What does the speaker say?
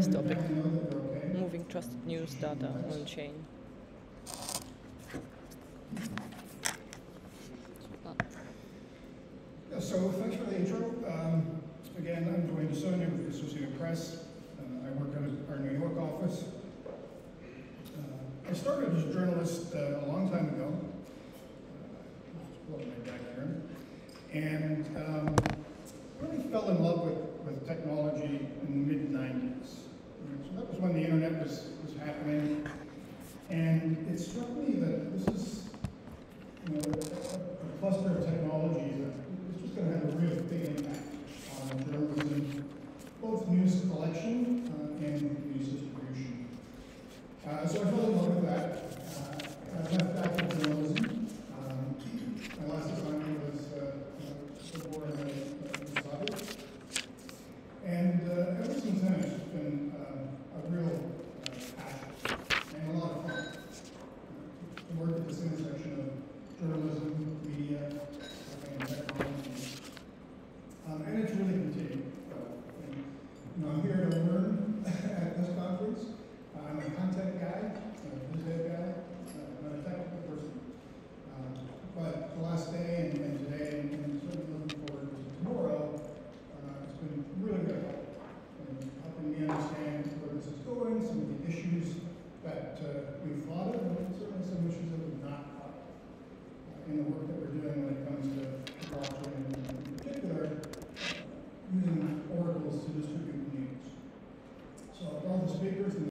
this topic. Moving trusted news data on chain. So thanks for the intro. Um, again, I'm Dwayne Desaulniers with Associated Press. Uh, I work at our New York office. Uh, I started as a journalist uh, a long time ago. Uh, and um, really fell in love with, with technology in the mid-90s when the internet was, was happening. And it struck me that this is you know, a cluster of technologies that is just going to have a real big impact on journalism, both news collection uh, and news distribution. Uh, so I fell in love with that. this intersection of journalism, media, and technology. Um, and it's really continued. You know, I'm here to learn at this conference. I'm a content guy, a biz guy, uh, not a technical person. Um, but the last day and, and today, and, and certainly looking forward to tomorrow, uh, it's been really good help in helping me understand where this is going, some of the issues that uh, in the work